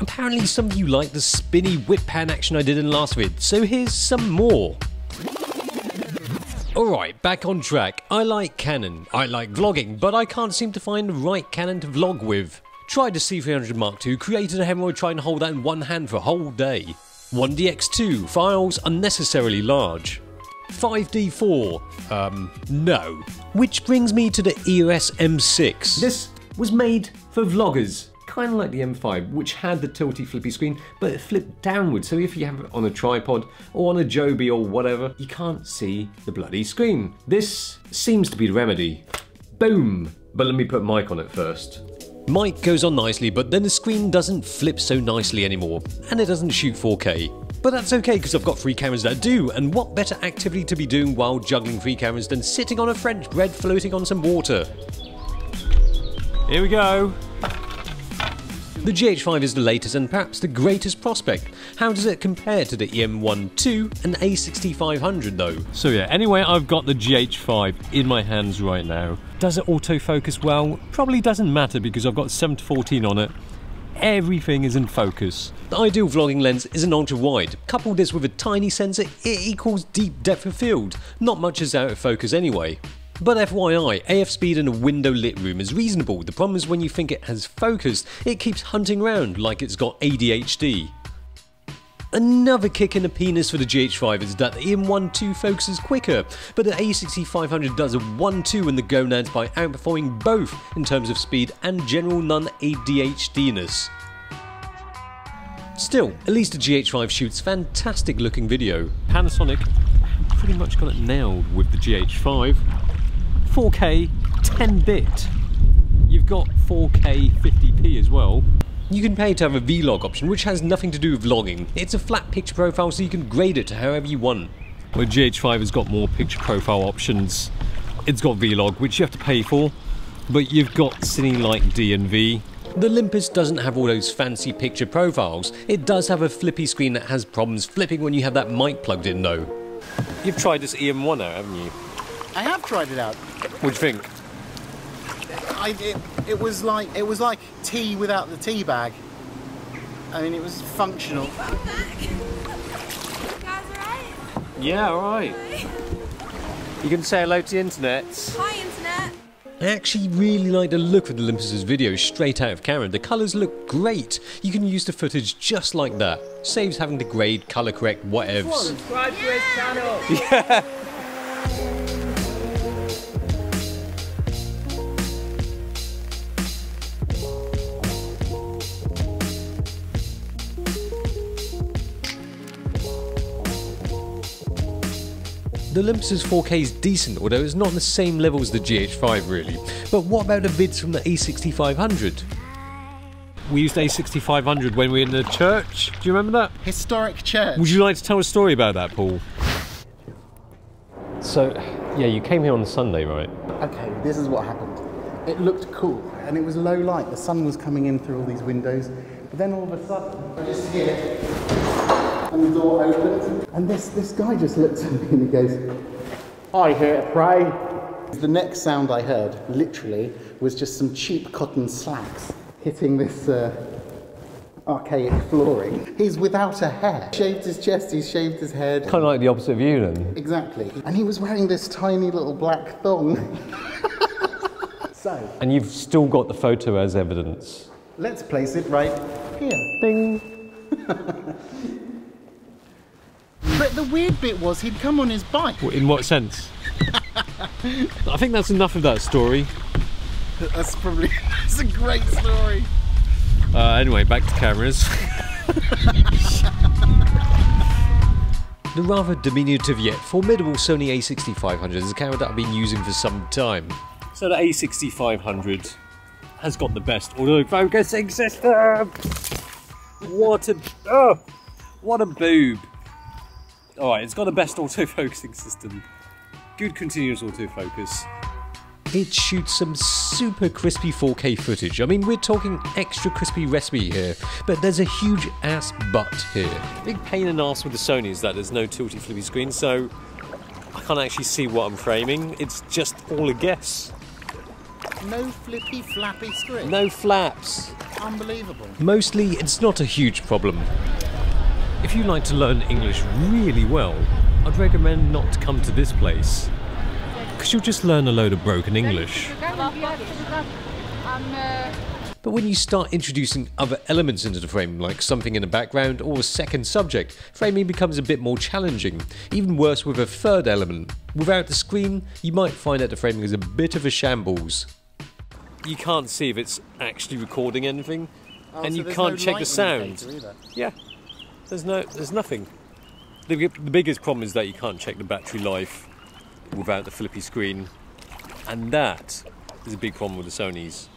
Apparently some of you like the spinny whip pan action I did in last vid, so here's some more. Alright, back on track. I like Canon, I like vlogging, but I can't seem to find the right Canon to vlog with. Tried the C300 Mark II, created a hemorrhoid trying to hold that in one hand for a whole day. 1DX2, files unnecessarily large. 5D4, um, no. Which brings me to the EOS M6. This was made for vloggers. Kind of like the M5, which had the tilty flippy screen, but it flipped downwards, so if you have it on a tripod or on a Joby or whatever, you can't see the bloody screen. This seems to be the remedy. Boom! But let me put mic on it first. Mic goes on nicely, but then the screen doesn't flip so nicely anymore, and it doesn't shoot 4K. But that's okay because I've got three cameras that do, and what better activity to be doing while juggling three cameras than sitting on a French bread floating on some water? Here we go. The GH5 is the latest and perhaps the greatest prospect. How does it compare to the EM12 and A6500 though? So yeah, anyway, I've got the GH5 in my hands right now. Does it autofocus well? Probably doesn't matter because I've got 7 to 14 on it. Everything is in focus. The ideal vlogging lens is an ultra wide. Couple this with a tiny sensor, it equals deep depth of field. Not much is out of focus anyway. But FYI, AF speed in a window lit room is reasonable. The problem is when you think it has focused, it keeps hunting around like it's got ADHD. Another kick in the penis for the GH5 is that the EM12 focuses quicker, but the A6500 does a 1-2 in the gonads by outperforming both in terms of speed and general non-ADHDness. Still, at least the GH5 shoots fantastic looking video. Panasonic pretty much got it nailed with the GH5. 4K 10-bit. You've got 4K 50p as well. You can pay to have a V-Log option which has nothing to do with vlogging. It's a flat picture profile so you can grade it to however you want. Well GH5 has got more picture profile options. It's got V-Log which you have to pay for, but you've got Cine-like DNV. The Olympus doesn't have all those fancy picture profiles. It does have a flippy screen that has problems flipping when you have that mic plugged in though. You've tried this EM1 out, haven't you? I have tried it out. What do you think? I, it, it was like it was like tea without the tea bag. I mean, it was functional. Yeah, alright. You can say hello to the internet. Hi, internet. I actually really like the look of the Olympus's video straight out of camera. The colours look great. You can use the footage just like that. Saves having to grade, colour correct, whatevs. Subscribe to his channel. Yeah. The Olympus's 4K is decent, although it's not on the same level as the GH5 really. But what about the vids from the A6500? We used A6500 when we were in the church. Do you remember that? Historic church. Would you like to tell a story about that, Paul? So, yeah, you came here on Sunday, right? Okay, this is what happened. It looked cool, and it was low light. The sun was coming in through all these windows, but then all of a sudden, I just hear, and the door opened. and this this guy just looks at me and he goes, "I hear to pray." The next sound I heard, literally, was just some cheap cotton slacks hitting this. Uh, Archaic flooring. He's without a hair. Shaved his chest, he's shaved his head. Kind of like the opposite of you then. Exactly. And he was wearing this tiny little black thong. so, And you've still got the photo as evidence. let's place it right here. Ding. But the weird bit was he'd come on his bike. In what sense? I think that's enough of that story. That's probably that's a great story. Uh, anyway, back to cameras. The rather diminutive yet formidable Sony A6500 is a camera that I've been using for some time. so the A6500 has got the best autofocusing system. What a oh, what a boob. All right, it's got the best autofocusing system. Good continuous autofocus. It shoots some super crispy 4K footage. I mean, we're talking extra crispy recipe here, but there's a huge ass butt here. Big pain in the ass with the Sony is that there's no tilty flippy screen, so I can't actually see what I'm framing. It's just all a guess. No flippy flappy screen. No flaps. Unbelievable. Mostly, it's not a huge problem. If you like to learn English really well, I'd recommend not to come to this place. Because you'll just learn a load of broken English. But when you start introducing other elements into the frame, like something in the background or a second subject, framing becomes a bit more challenging. Even worse with a third element. Without the screen, you might find that the framing is a bit of a shambles. You can't see if it's actually recording anything, and you can't check the sound. Yeah, there's no, there's nothing. The, the biggest problem is that you can't check the battery life without the flippy screen, and that is a big problem with the Sony's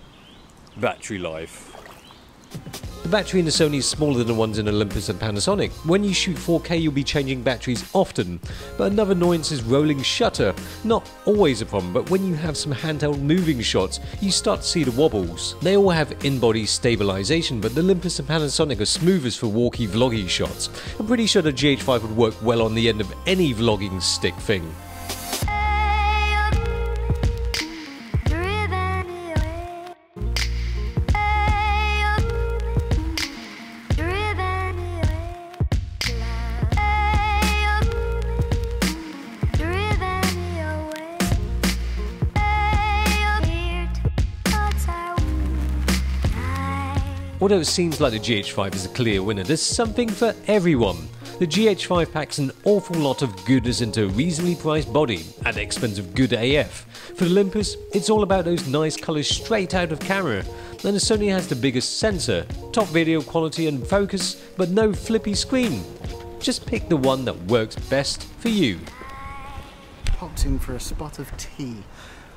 battery life. The battery in the Sony is smaller than the ones in Olympus and Panasonic. When you shoot 4K, you'll be changing batteries often. But another annoyance is rolling shutter. Not always a problem, but when you have some handheld moving shots, you start to see the wobbles. They all have in-body stabilization, but the Olympus and Panasonic are smoothest for walkie vloggy shots. I'm pretty sure the GH5 would work well on the end of any vlogging stick thing. Although it seems like the GH5 is a clear winner, there's something for everyone. The GH5 packs an awful lot of goodness into a reasonably priced body at the expense of good AF. For the Olympus, it's all about those nice colours straight out of camera. And the Sony has the biggest sensor, top video quality and focus, but no flippy screen. Just pick the one that works best for you. Popped in for a spot of tea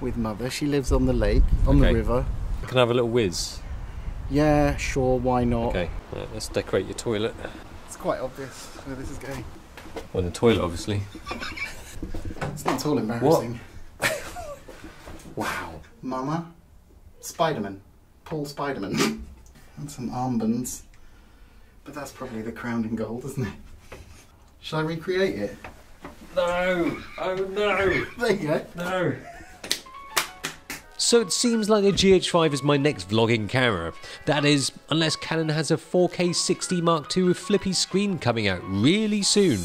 with mother. She lives on the lake, on Okay. the river. Can I have a little whiz? Yeah, sure, why not? Okay, right, let's decorate your toilet. It's quite obvious where this is going. Well, the toilet, obviously. It's not at all embarrassing. wow. Mama, Spiderman. Paul Spiderman. and some armbands. But that's probably the crown in gold, isn't it? Shall I recreate it? No! Oh no! There you go. No! So it seems like the GH5 is my next vlogging camera. That is, unless Canon has a 4K 60 Mark II with flippy screen coming out really soon.